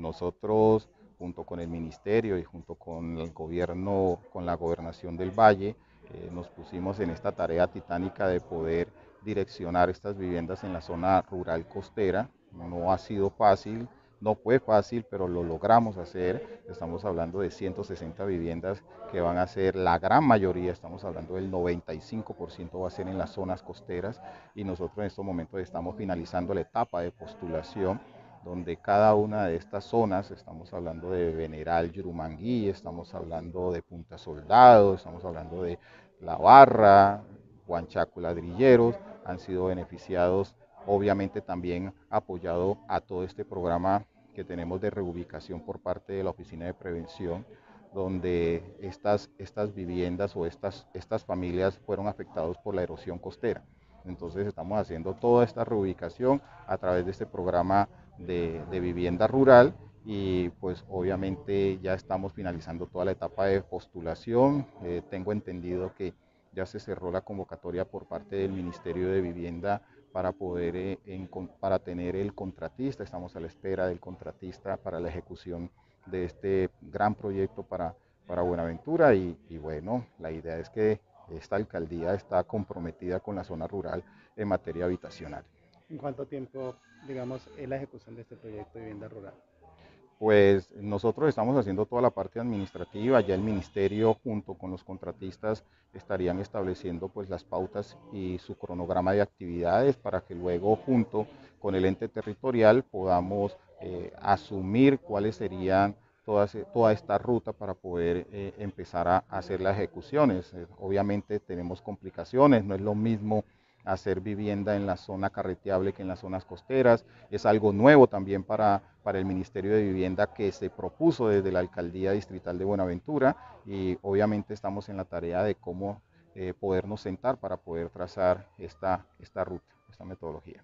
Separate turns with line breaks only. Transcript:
Nosotros, junto con el ministerio y junto con el gobierno, con la gobernación del Valle, eh, nos pusimos en esta tarea titánica de poder direccionar estas viviendas en la zona rural costera. No ha sido fácil, no fue fácil, pero lo logramos hacer. Estamos hablando de 160 viviendas que van a ser la gran mayoría, estamos hablando del 95% va a ser en las zonas costeras y nosotros en estos momentos estamos finalizando la etapa de postulación donde cada una de estas zonas, estamos hablando de Veneral Yurumangui, estamos hablando de Punta Soldado, estamos hablando de La Barra, Huanchaco Ladrilleros, han sido beneficiados, obviamente también apoyado a todo este programa que tenemos de reubicación por parte de la Oficina de Prevención, donde estas, estas viviendas o estas, estas familias fueron afectados por la erosión costera. Entonces estamos haciendo toda esta reubicación a través de este programa de, vivienda rural y pues obviamente ya estamos finalizando toda la etapa de postulación. Eh, tengo entendido que ya se cerró la convocatoria por parte del Ministerio de Vivienda para poder eh, para tener el contratista. Estamos a la espera del contratista para la ejecución de este gran proyecto para, para Buenaventura y, y bueno, la idea es que esta alcaldía está comprometida con la zona rural en materia habitacional.
¿En cuánto tiempo, digamos, es la ejecución de este proyecto de vivienda rural?
Pues nosotros estamos haciendo toda la parte administrativa, ya el ministerio junto con los contratistas estarían estableciendo pues las pautas y su cronograma de actividades para que luego junto con el ente territorial podamos eh, asumir cuáles serían toda, esta ruta para poder eh, empezar a hacer las ejecuciones. Eh, obviamente tenemos complicaciones, no es lo mismo hacer vivienda en la zona carreteable que en las zonas costeras. Es algo nuevo también para, para el Ministerio de Vivienda que se propuso desde la Alcaldía Distrital de Buenaventura y obviamente estamos en la tarea de cómo eh, podernos sentar para poder trazar esta, esta ruta, esta metodología.